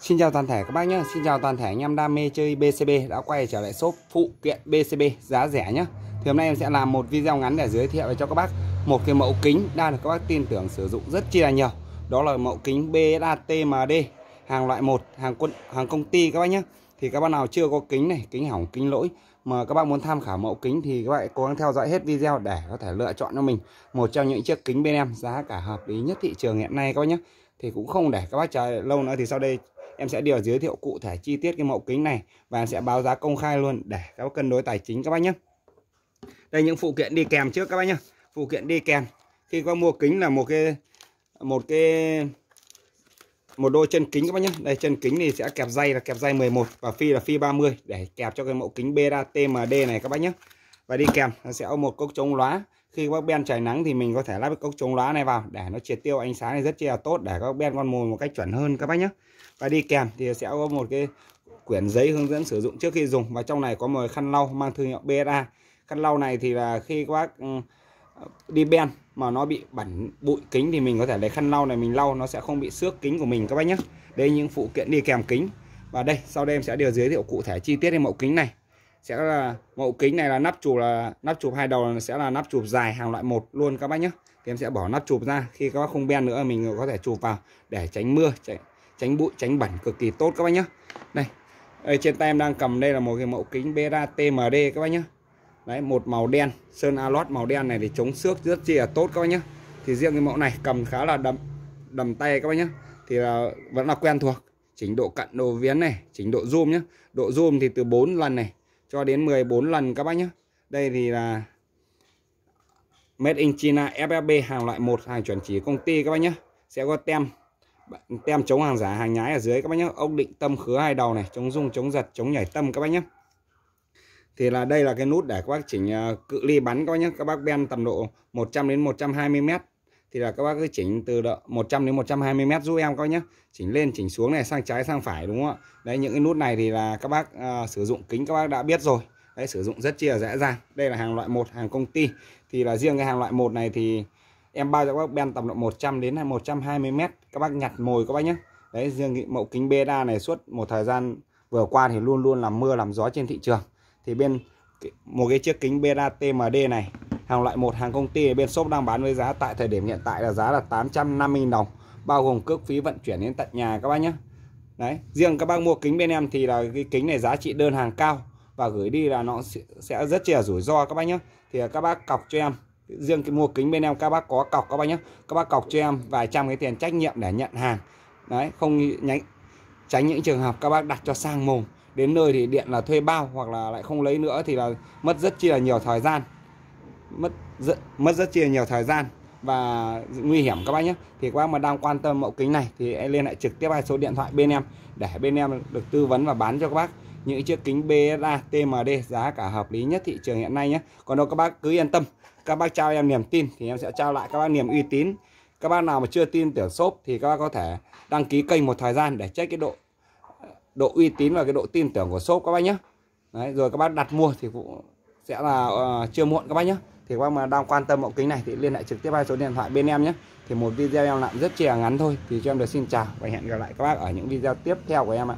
Xin chào toàn thể các bác nhé Xin chào toàn thể anh em đam mê chơi BCB đã quay trở lại shop phụ kiện BCB giá rẻ nhé Thì hôm nay em sẽ làm một video ngắn để giới thiệu cho các bác một cái mẫu kính đang được các bác tin tưởng sử dụng rất chi là nhiều. Đó là mẫu kính BSATMD hàng loại 1 hàng quân, hàng công ty các bác nhé Thì các bác nào chưa có kính này, kính hỏng, kính lỗi mà các bác muốn tham khảo mẫu kính thì các bạn cố gắng theo dõi hết video để có thể lựa chọn cho mình một trong những chiếc kính bên em giá cả hợp lý nhất thị trường hiện nay các bác nhé thì cũng không để các bác chờ lâu nữa thì sau đây em sẽ điều giới thiệu cụ thể chi tiết cái mẫu kính này và em sẽ báo giá công khai luôn để các bác cân đối tài chính các bác nhé. Đây, những phụ kiện đi kèm trước các bác nhé. Phụ kiện đi kèm. Khi có mua kính là một cái một cái, một đôi chân kính các bác nhé. Đây, chân kính thì sẽ kẹp dây là kẹp dây 11 và phi là phi 30 để kẹp cho cái mẫu kính BRTMD này các bác nhé. Và đi kèm, nó sẽ có một cốc chống lóa khi các bác ben trời nắng thì mình có thể lắp cái cốc chống lóa này vào để nó triệt tiêu ánh sáng này rất là tốt để các ben con mồi một cách chuẩn hơn các bác nhé và đi kèm thì sẽ có một cái quyển giấy hướng dẫn sử dụng trước khi dùng. Và trong này có một khăn lau mang thương hiệu BSA khăn lau này thì là khi các bác ừ, đi ben mà nó bị bẩn bụi kính thì mình có thể lấy khăn lau này mình lau, nó sẽ không bị xước kính của mình các bác nhé đây những phụ kiện đi kèm kính. Và đây, sau đây em sẽ điều giới thiệu cụ thể chi tiết đến mẫu kính này sẽ là mẫu kính này là nắp chụp là nắp chụp hai đầu sẽ là nắp chụp dài hàng loại một luôn các bác nhé thì em sẽ bỏ nắp chụp ra khi các bác không ben nữa mình có thể chụp vào để tránh mưa tránh, tránh bụi tránh bẩn cực kỳ tốt các bác nhé đây đây trên tay em đang cầm đây là một cái mẫu kính Bera TMD các bác nhé đấy một màu đen sơn alot màu đen này thì chống xước rất chi là tốt các bác nhé thì riêng cái mẫu này cầm khá là đầm đầm tay các bác nhé thì là vẫn là quen thuộc chỉnh độ cận độ viến này chỉnh độ zoom nhé độ zoom thì từ 4 lần này cho đến 14 lần các bác nhé. Đây thì là Made in China FFB hàng loại 1 hàng chuẩn chỉ công ty các bác nhé. Sẽ có tem tem chống hàng giả, hàng nhái ở dưới các bác nhé. Ốc định tâm khứa hai đầu này, chống rung, chống giật, chống nhảy tâm các bác nhé. Thì là đây là cái nút để các bác chỉnh ờ, cự ly bắn các bác nhé. Các bác ben tầm độ 100 đến 120 mét thì là các bác cứ chỉnh từ độ 100 đến 120 mét giúp em các nhé chỉnh lên chỉnh xuống này sang trái sang phải đúng không ạ? Đấy những cái nút này thì là các bác à, sử dụng kính các bác đã biết rồi. Đấy sử dụng rất chi là dễ dàng. Đây là hàng loại một hàng công ty. Thì là riêng cái hàng loại một này thì em bao cho các bác ben tầm độ 100 đến 120 mét. Các bác nhặt mồi các bác nhé đấy riêng mẫu kính beta này suốt một thời gian vừa qua thì luôn luôn làm mưa làm gió trên thị trường. Thì bên một cái chiếc kính beta TMD này hàng loại một hàng công ty bên shop đang bán với giá tại thời điểm hiện tại là giá là 850 đồng, bao gồm cước phí vận chuyển đến tận nhà các bác nhé. Đấy, riêng các bác mua kính bên em thì là cái kính này giá trị đơn hàng cao và gửi đi là nó sẽ rất là rủi ro các bác nhé. Thì các bác cọc cho em, riêng cái mua kính bên em các bác có cọc các bác nhé. Các bác cọc cho em vài trăm cái tiền trách nhiệm để nhận hàng. Đấy, không nhánh, tránh những trường hợp các bác đặt cho sang mồm, đến nơi thì điện là thuê bao hoặc là lại không lấy nữa thì là mất rất chi là nhiều thời gian mất rất, mất rất là nhiều thời gian và nguy hiểm các bác nhé thì các bác mà đang quan tâm mẫu kính này thì hãy liên hệ trực tiếp hai số điện thoại bên em để bên em được tư vấn và bán cho các bác những chiếc kính BSA TMD giá cả hợp lý nhất thị trường hiện nay nhé còn đâu các bác cứ yên tâm các bác trao em niềm tin thì em sẽ trao lại các bác niềm uy tín các bác nào mà chưa tin tưởng shop thì các bác có thể đăng ký kênh một thời gian để check cái độ độ uy tín và cái độ tin tưởng của shop các bác nhé Đấy, rồi các bác đặt mua thì cũng sẽ là uh, chưa muộn các bác nhé thì các bác mà đang quan tâm mẫu kính này thì liên hệ trực tiếp hai số điện thoại bên em nhé. Thì một video em làm rất chỉ là ngắn thôi, thì cho em được xin chào và hẹn gặp lại các bác ở những video tiếp theo của em ạ.